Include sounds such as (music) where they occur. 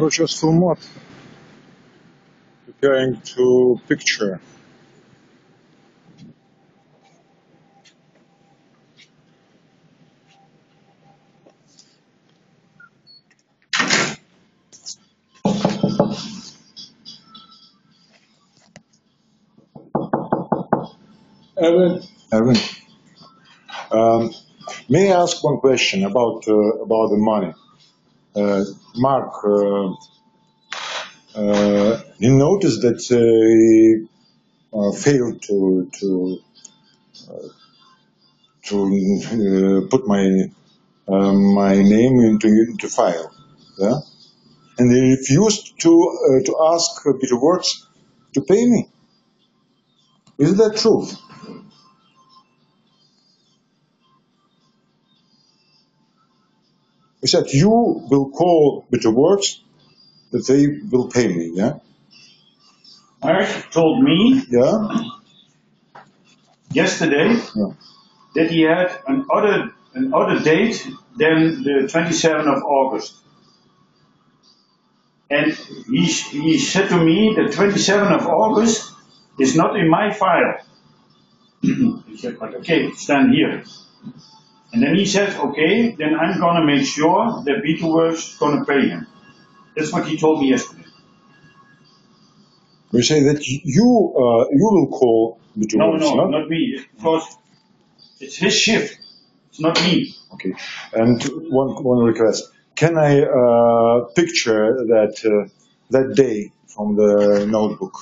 Rochester mod preparing to picture Evan. Evan. Um, may I ask one question about uh, about the money? Mark, uh, uh, you noticed that he failed to to to put my my name into into file, yeah, and he refused to uh, to ask Peter Works to pay me. Is that true? He said, you will call with the words that they will pay me, yeah? Mark told me Yeah? yesterday Yeah. that he had an other an other date than the 27th of August. And he, he said to me the 27th of August is not in my file. (clears throat) he said, but okay, stand here. And then he said, okay, then I'm gonna make sure that Beetleworks gonna pay him. That's what he told me yesterday. We say that you, uh, you will call Bitter No, no, no? not me. Because it's his shift. It's not me. Okay. And one, one request. Can I, uh, picture that, uh, that day from the notebook?